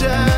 Yeah.